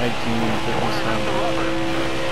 1957.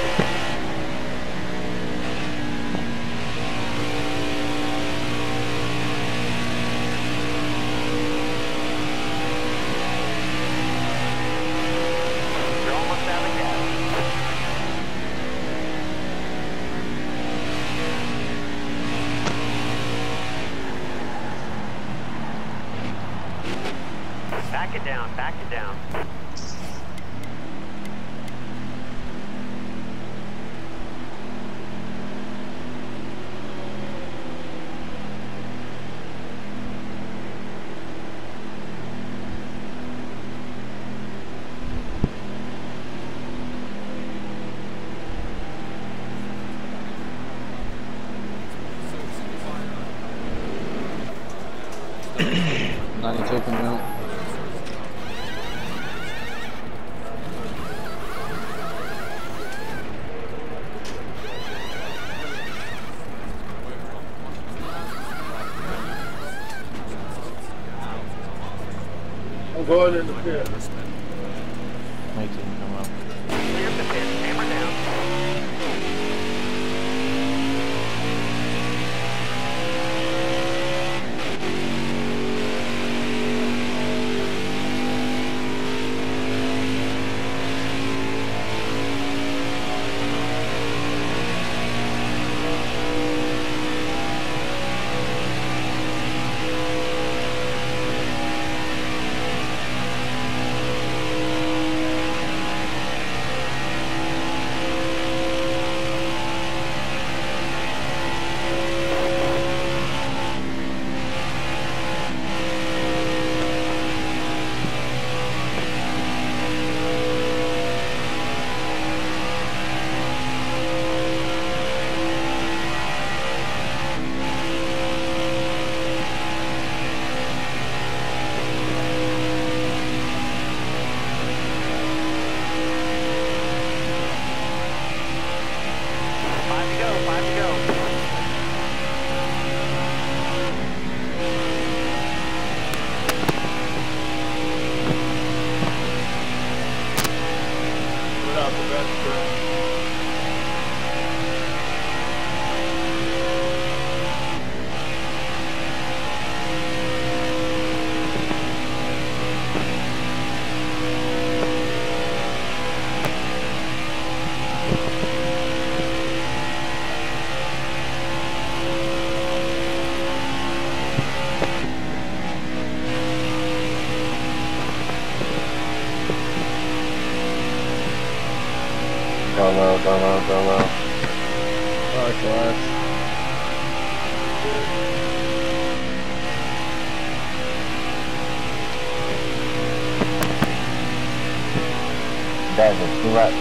Guys, is two left,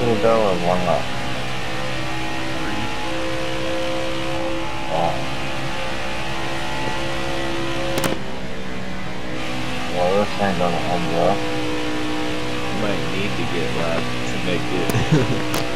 two to go or one left? Oh. Well, this thing doesn't hold you up. You might need to get left to make it.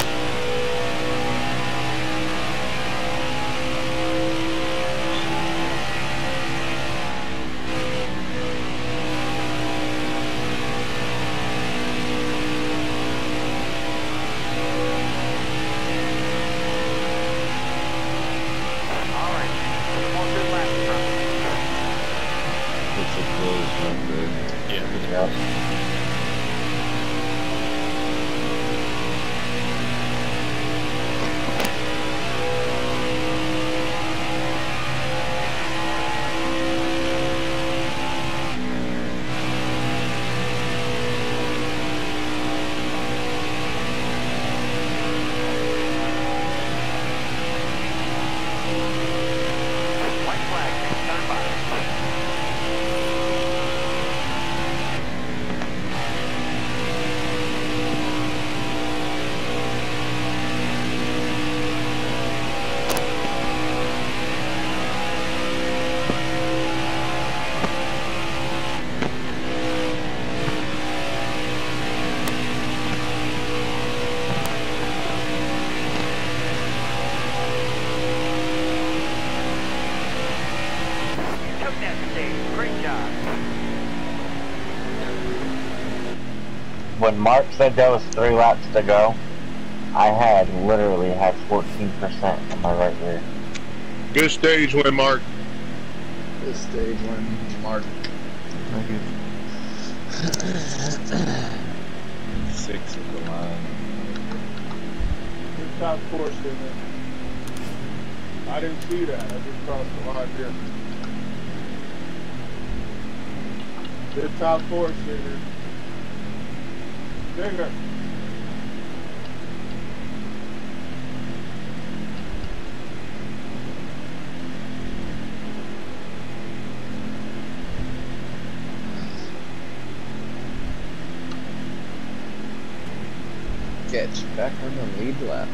Great job. When Mark said there was three laps to go, I had literally had 14% in my right rear. Good stage win, Mark. This stage when Mark. Thank you. Six of the line. Good top course in there. I didn't see that. I just crossed the line here. Good top four, Stinger. Stinger. Get back on the lead lap.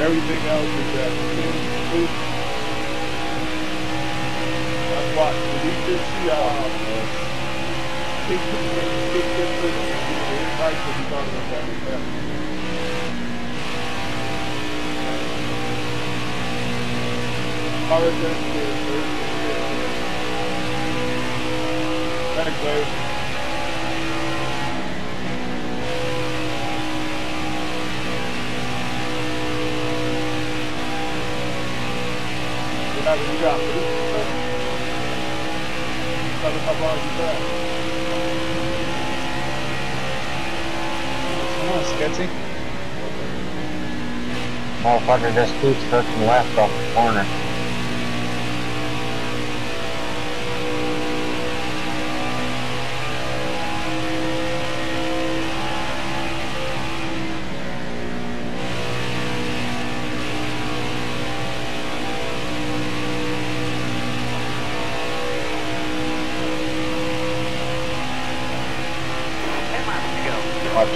Everything else is at two, two. That's why we to see uh six six different types of starting with that. Power density is Anyway. Come on, Sketsy. Motherfucker just keeps hooking left off the corner.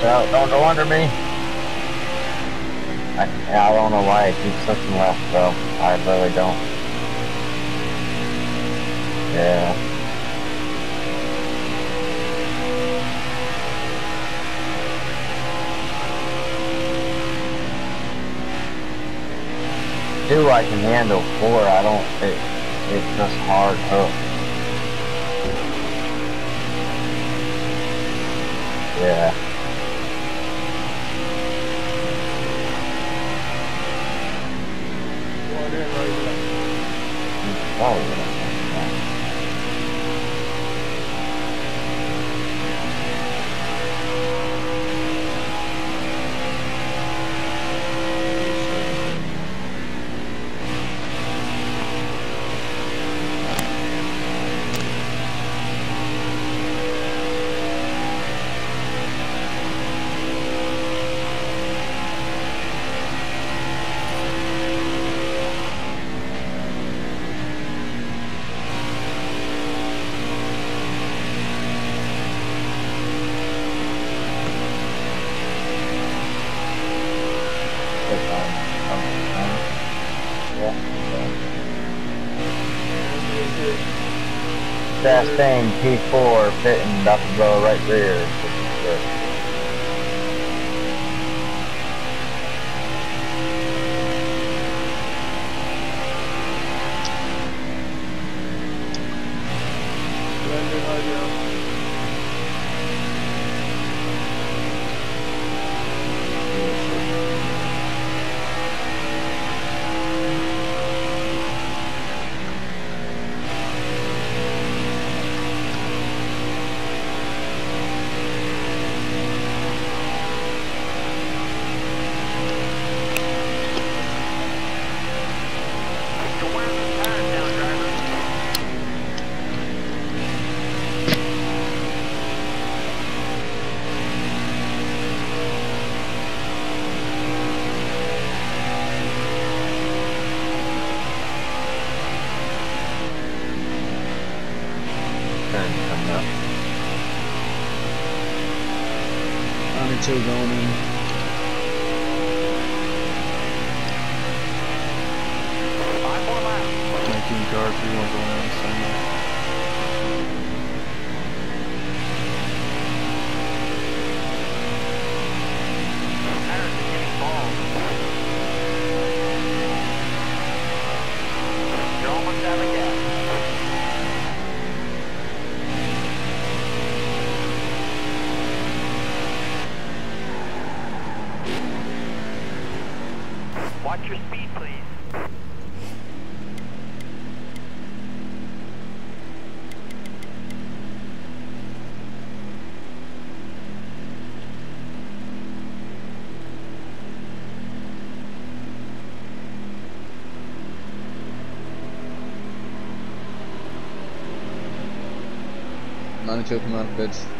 out. Don't go under me. I, I don't know why I keep switching left, though. I really don't. Yeah. two I can handle, four I don't, it, it's just hard to. Yeah. Wow. right there. uncooked muppets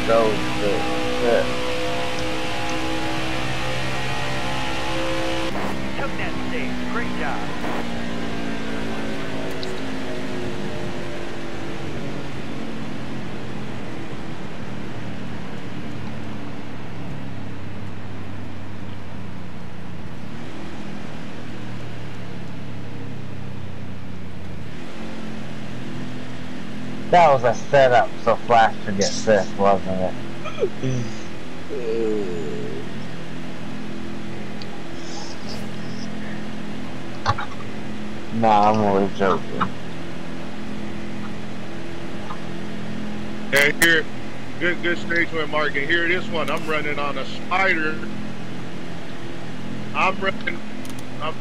would go shit. Took that stage. Great job. That was a setup so Flash could get fifth, wasn't it? Nah, I'm only joking. Yeah, here, good, good stage win, Mark. And here, this one, I'm running on a spider. I'm running, I'm,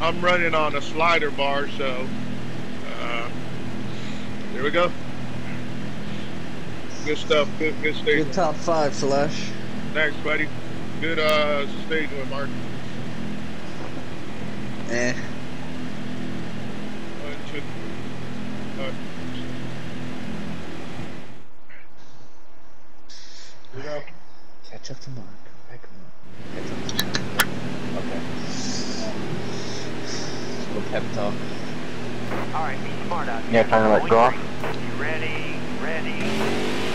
I'm running on a slider bar. So, uh, there we go. Good stuff. Good, good stage. Good top five, Slash. Thanks, buddy. Good uh stage win, Mark. Eh. One, two, uh, You know, Catch up to Mark. Okay, come on. Catch up to Mark. Okay. Let's go pep talk. All right, be smart out here. Yeah, trying to let Going go. green. You ready? Ready?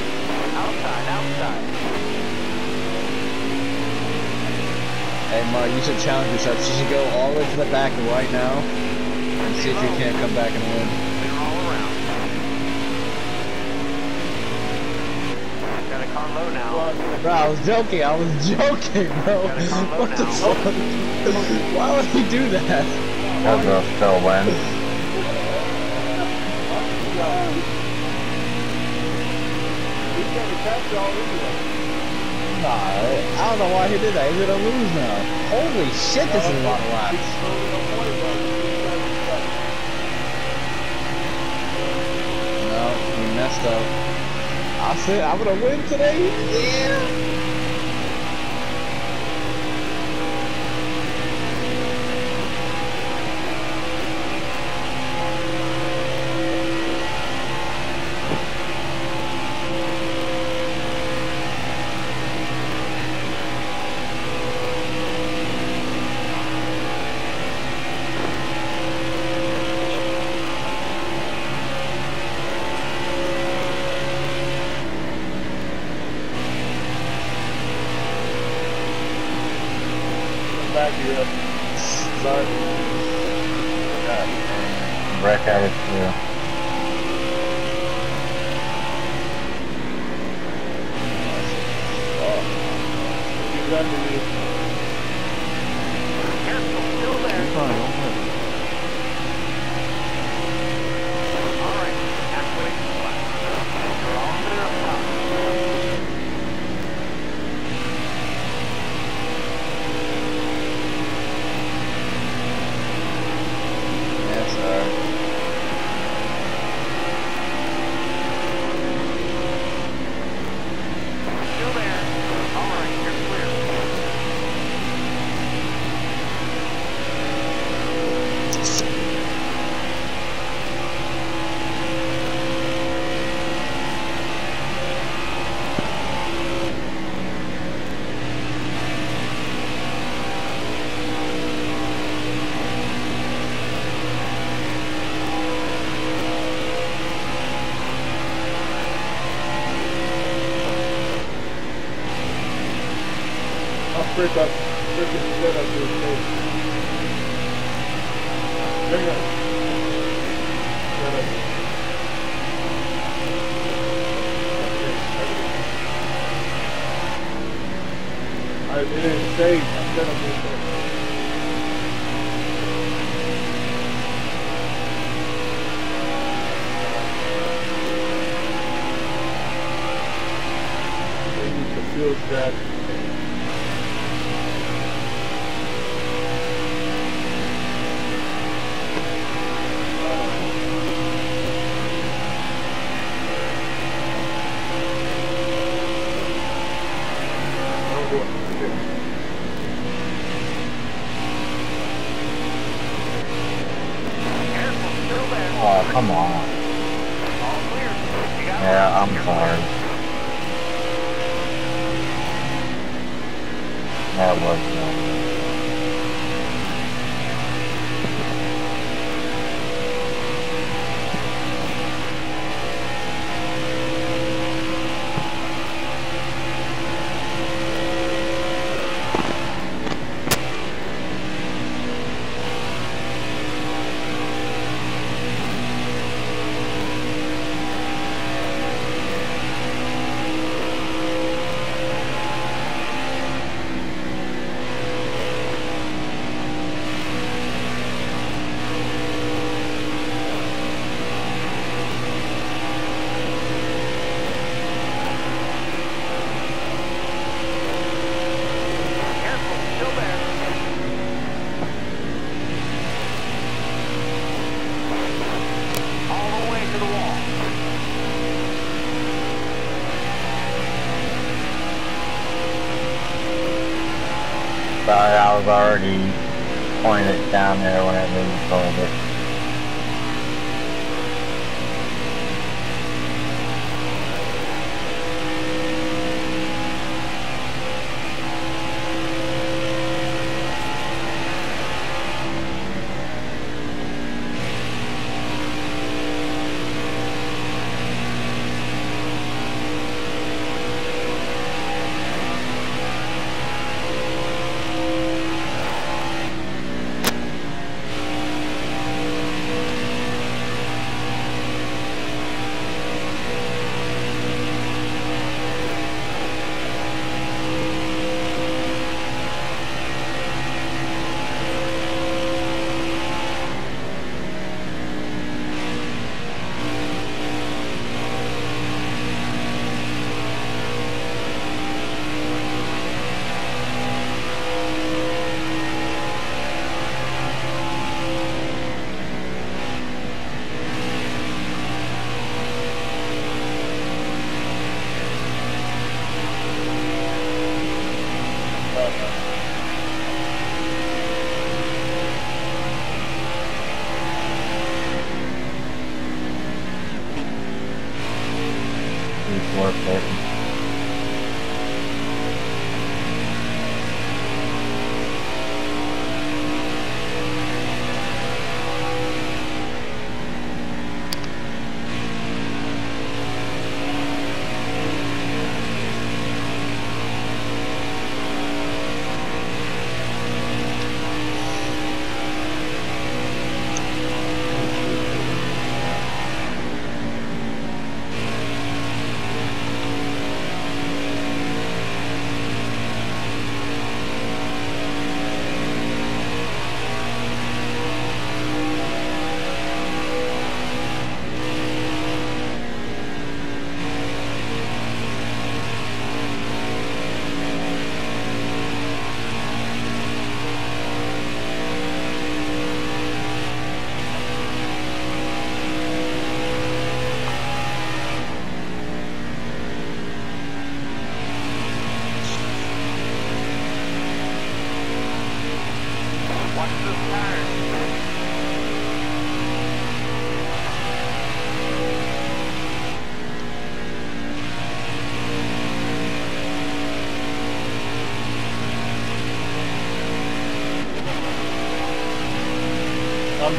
Outside, outside. Hey, Mark, you should challenge yourself. You should go all the way to the back right now and see if you can't come back and win. Clear all around. Got a car low now. well, Bro, I was joking. I was joking, bro. Gotta calm low What the now. fuck? Why would he do that? Because they'll still win. Catch y'all anyway. Nah, I don't know why he did that. He's gonna lose now. Holy shit, this is a lot of laps. No, he messed up. I said I'm gonna win today. Yeah. I didn't say I said I'm gonna say. Maybe the pointing it down there whenever you told it. It's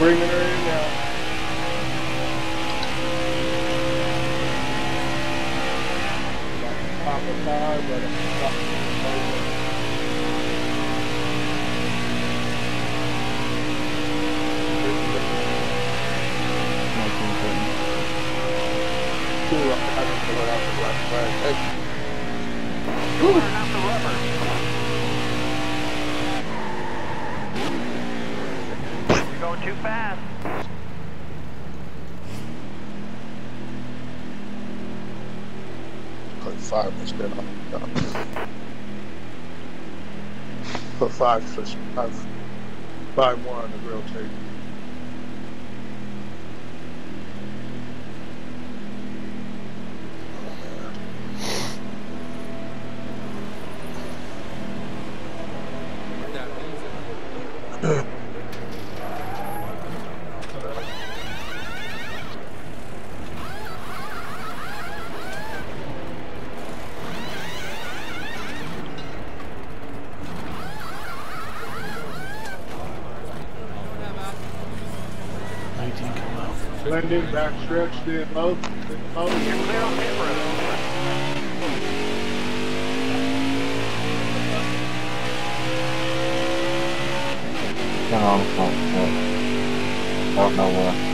bringing her in now. Pop a tire, but I'm not. Cool, I'm the rubber. You're going too fast. Put five of Put five for five. Five more on the grille tape. Blend in, backstretch, then low, then. You're clear on on, front. Don't know where.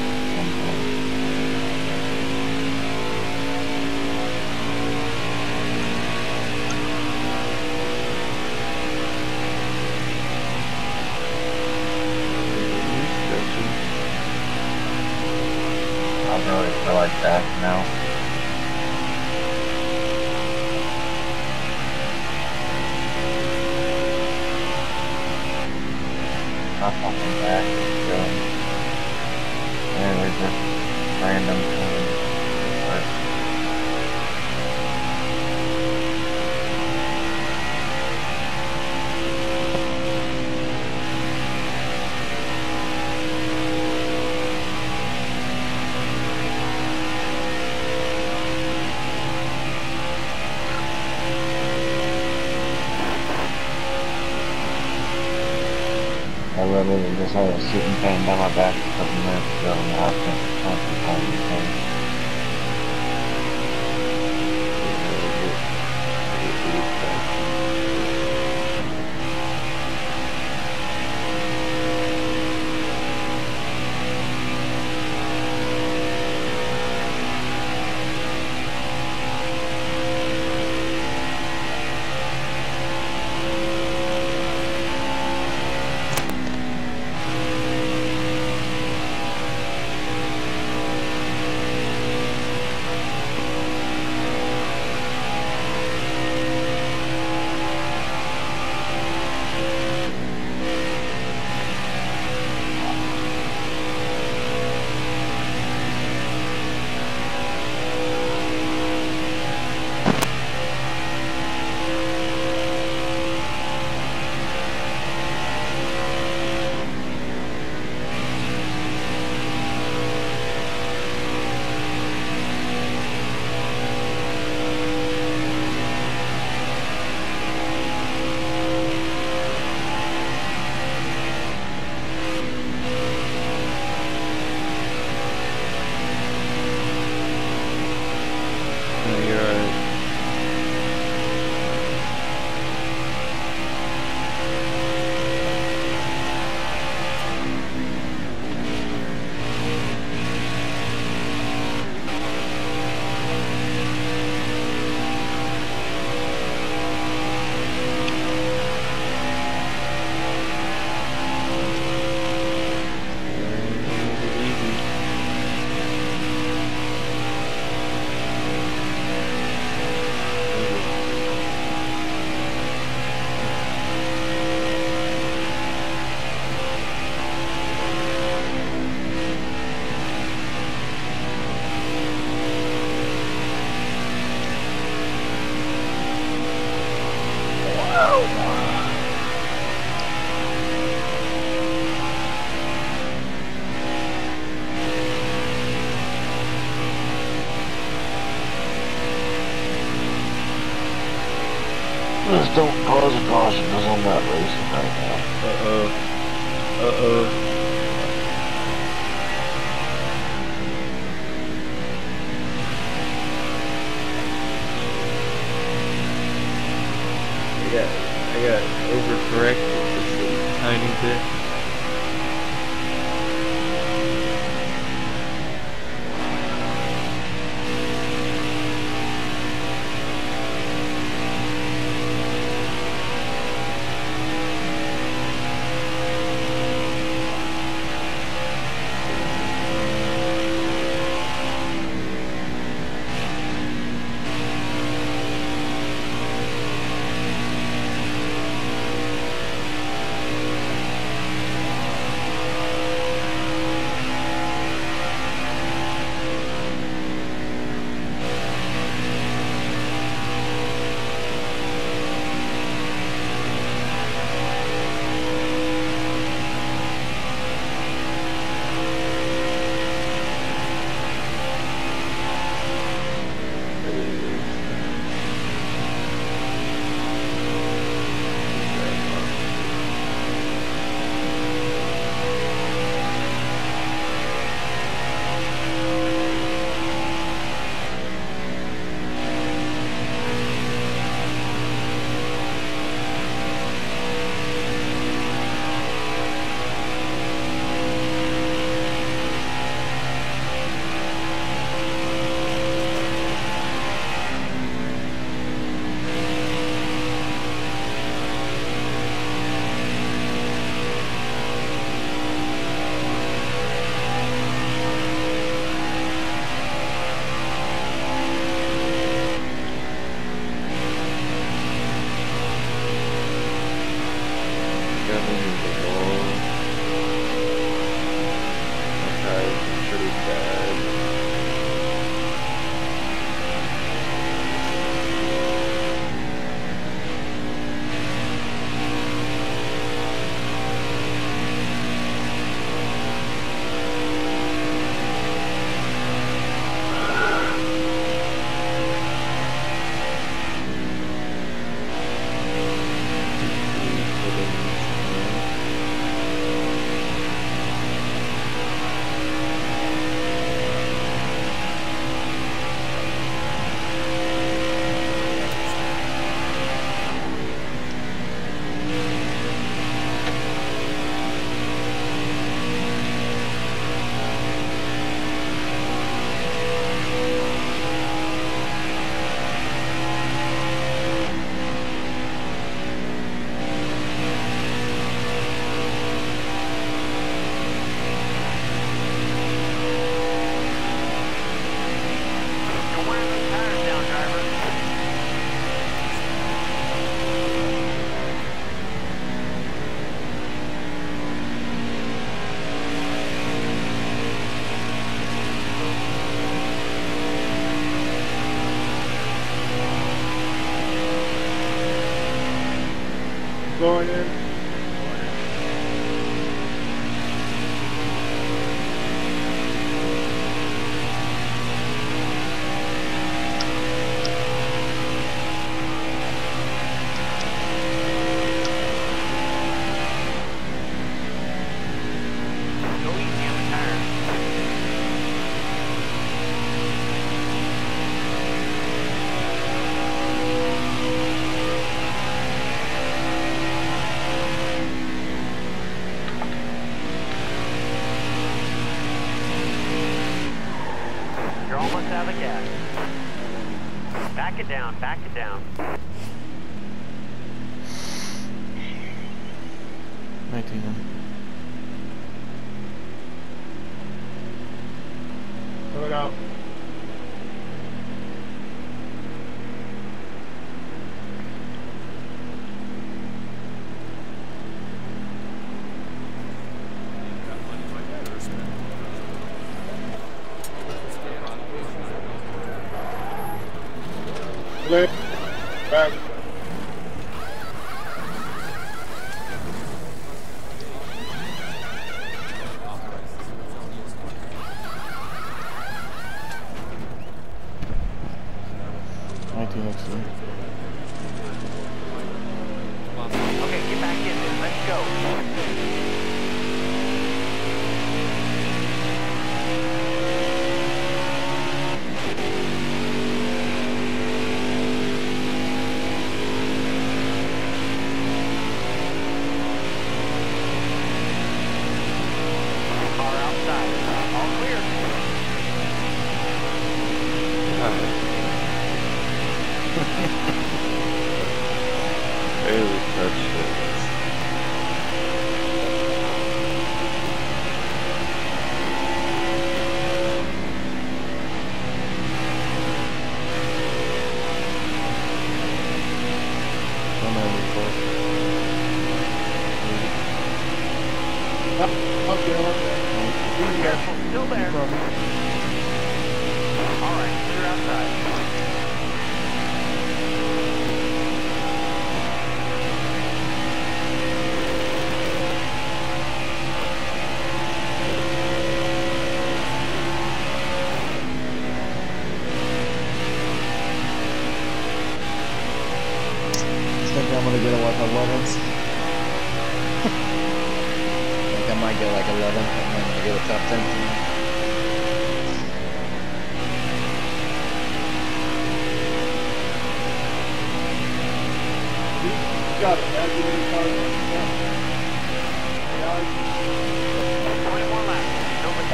I really feel like that now. Not fucking back. So, we're just random had a shooting pain down my back a couple minutes ago and I can't concentrate down. Back Okay, get back in there. Let's go.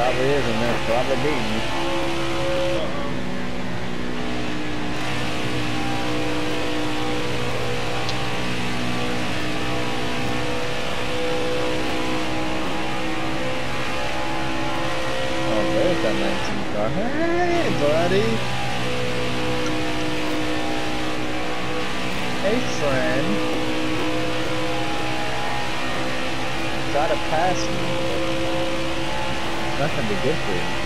probably is, in there, probably beating 19 car. Hey, buddy! Hey, friend! Try to pass me that's going to be good for you.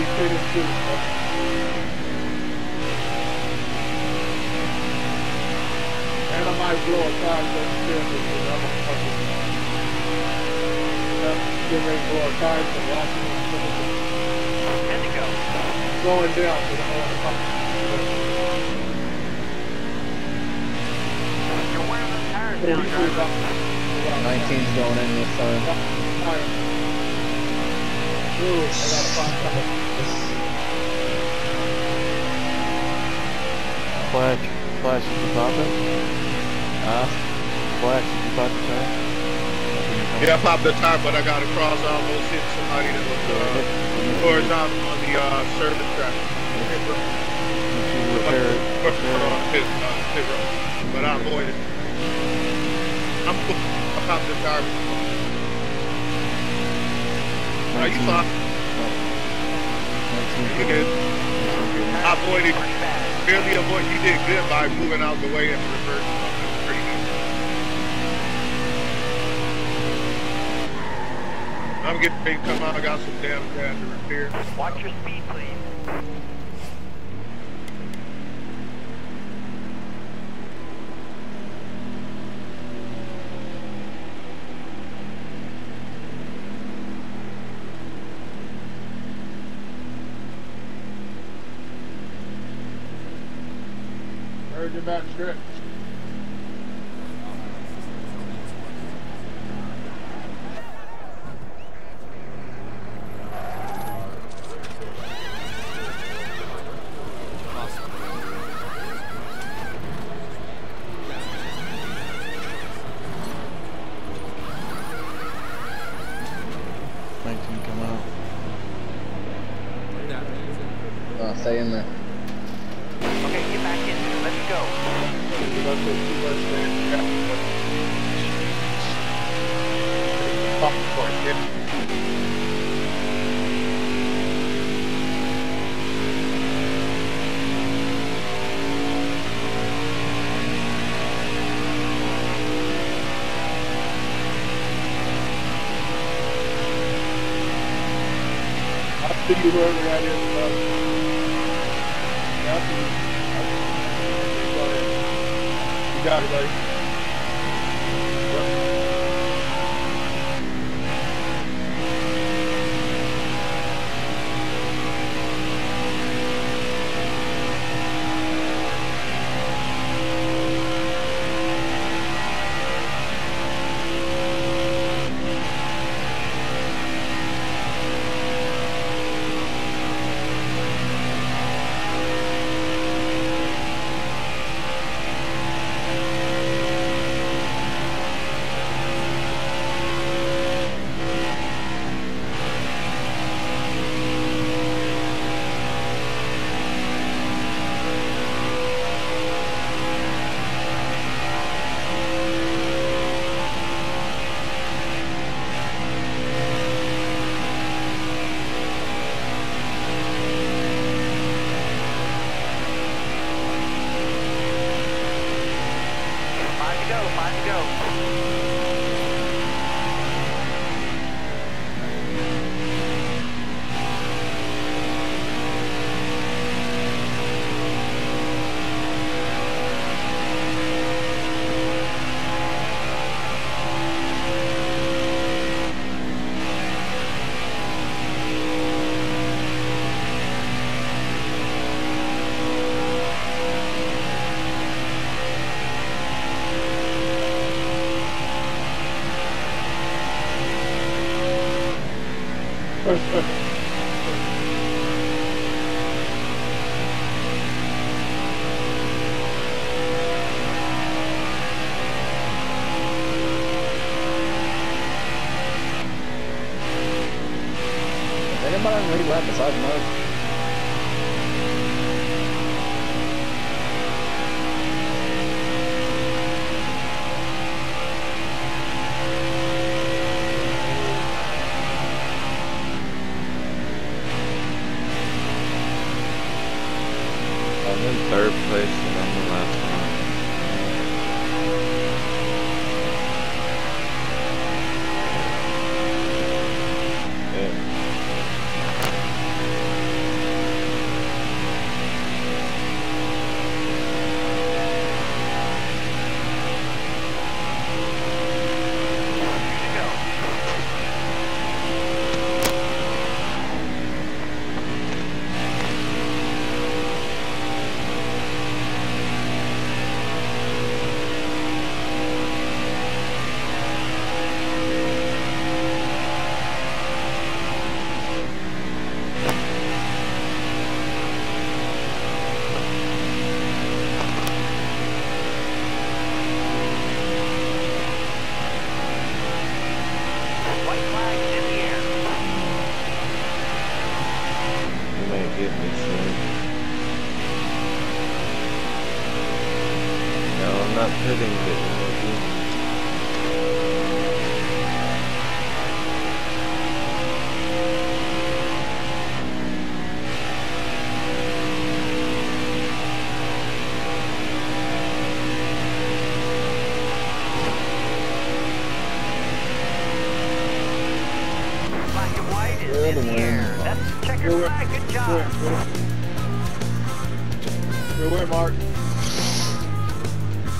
Be soon. And I might blow a because I'm a fucking. Uh, get ready to blow a for Washington. Good to go. Going down to the whole You're wearing the tires down, driver. 19's going in this time. Ooh, I got a five tire. Flash, Flash, did you pop it? Huh? Flash, did you pop the tire? Yeah, I popped the tire, but I got across. Almost hit somebody that was uh, horizontal on the uh, service track. Did you repair it? Repair? Uh, uh. But I avoided. I'm. I popped the tire. Are you 19 fine? 19 good? I avoided. Barely avoid. You did good by moving out the way and reverse. I'm getting to come out. I got some damn had to repair. Watch your speed, about strips. In third place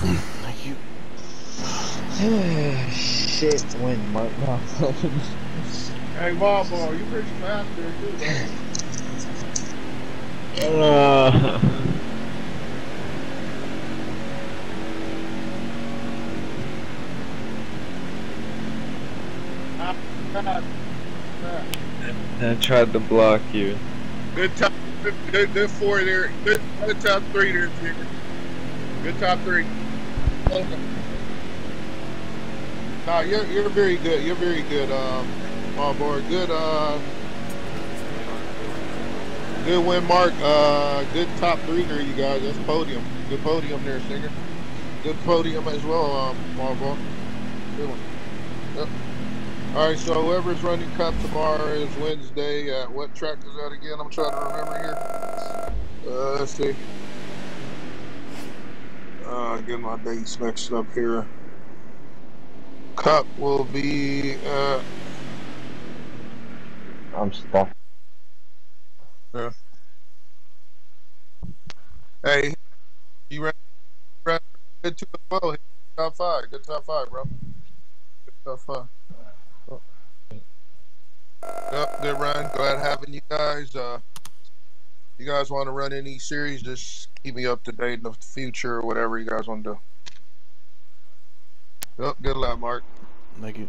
you. Shit, win Mark. Hey, Marlboro, you pretty fast there, too. Uh, Fast, fast. I tried to block you. Good top, good, good, good four there. Good, good top three there, Jigger. Good top three. No, you're you're very good. You're very good, um, Marlboro. Good, uh, good win, Mark. Uh, good top three there, you guys. That's podium. Good podium there, Singer. Good podium as well, um, Marlboro. Good one. Yep. All right, so whoever's running Cup tomorrow is Wednesday. At what track is that again? I'm trying to remember here. Uh, let's see. Uh, getting my dates mixed up here. Cup will be uh, I'm stuck. Yeah. hey, you ran, ran good two as well. Top five, good top five, bro. Good top five. Yep, good run. Glad having you guys. Uh, you guys want to run any series? Just keep me up to date in the future or whatever you guys want to do. Yep, good luck, Mark. Thank you.